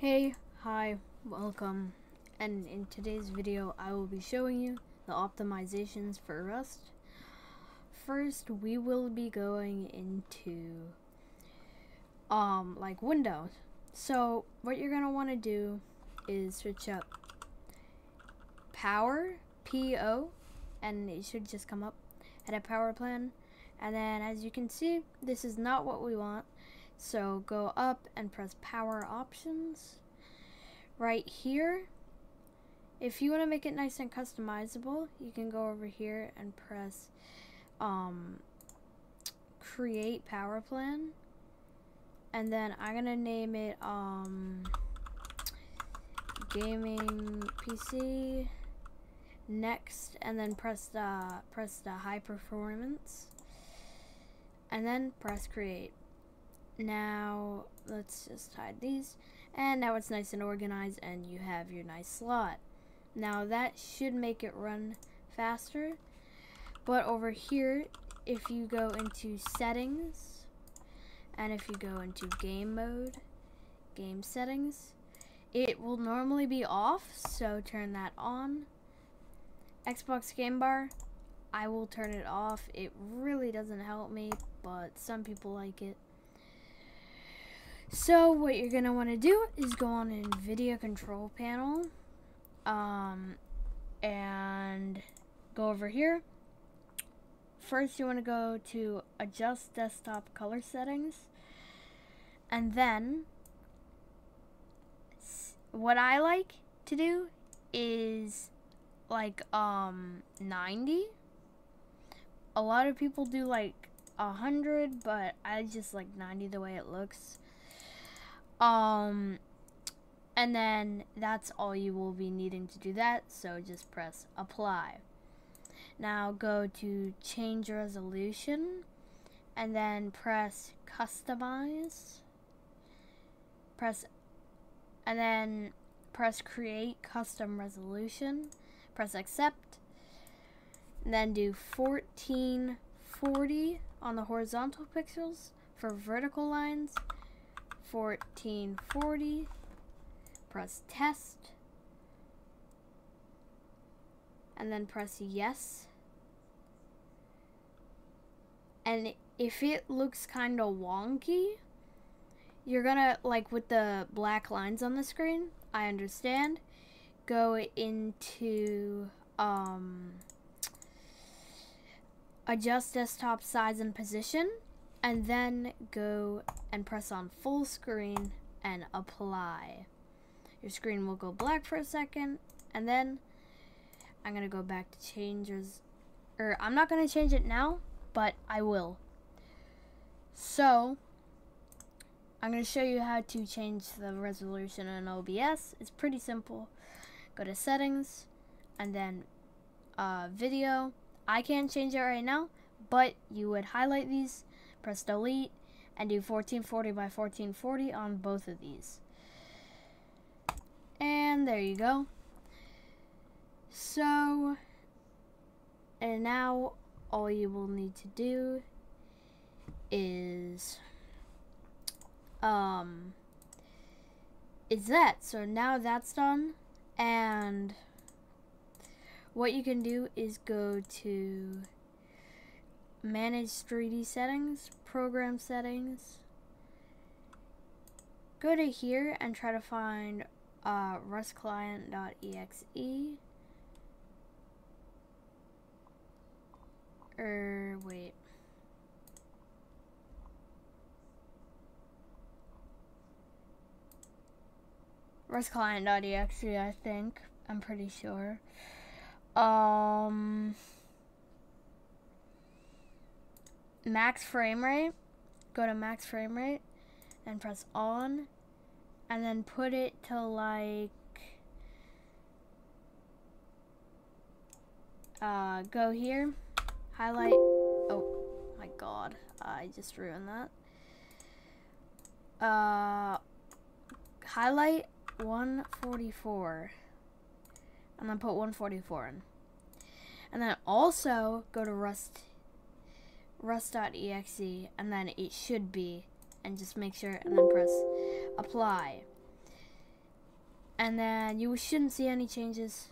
Hey, hi, welcome. And in today's video, I will be showing you the optimizations for Rust. First, we will be going into um like Windows. So, what you're going to want to do is switch up power P O and it should just come up at a power plan. And then as you can see, this is not what we want. So go up and press power options. Right here, if you want to make it nice and customizable, you can go over here and press um, create power plan. And then I'm going to name it um, gaming PC next and then press the press the high performance and then press create now let's just hide these and now it's nice and organized and you have your nice slot now that should make it run faster but over here if you go into settings and if you go into game mode game settings it will normally be off so turn that on Xbox Game Bar, I will turn it off. It really doesn't help me, but some people like it. So what you're going to want to do is go on NVIDIA control panel um, and go over here. First you want to go to adjust desktop color settings and then what I like to do is like um 90 a lot of people do like 100 but i just like 90 the way it looks um and then that's all you will be needing to do that so just press apply. Now go to change resolution and then press customize. Press and then press create custom resolution. Press accept, then do 1440 on the horizontal pixels for vertical lines, 1440, press test, and then press yes. And if it looks kind of wonky, you're gonna, like with the black lines on the screen, I understand, go into um, adjust desktop size and position and then go and press on full screen and apply. Your screen will go black for a second and then I'm gonna go back to changes or I'm not gonna change it now but I will. So I'm going to show you how to change the resolution in OBS. It's pretty simple go to settings, and then uh, video. I can't change it right now, but you would highlight these, press delete, and do 1440 by 1440 on both of these. And there you go. So, and now all you will need to do is, um, is that. So now that's done, and what you can do is go to manage 3D settings, program settings. Go to here and try to find uh, rustclient.exe. Er, wait. rustclient.exe, I think. I'm pretty sure. Um, max frame rate. Go to max frame rate and press on and then put it to like uh, go here highlight oh my god I just ruined that uh, highlight 144 and then put 144 in. And then also go to rust rust.exe and then it should be and just make sure and then press apply. and then you shouldn't see any changes.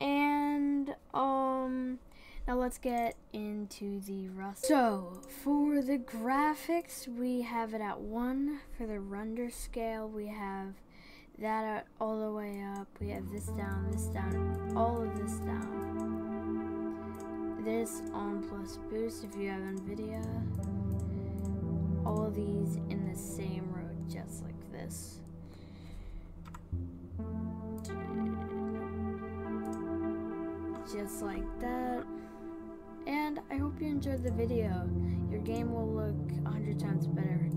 And um now let's get into the Rust. So for the graphics, we have it at one. For the render scale, we have that at all the way up. We have this down, this down, all of this down. This on plus boost if you have NVIDIA. All these in the same row, just like this. Just like that. And I hope you enjoyed the video. Your game will look 100 times better.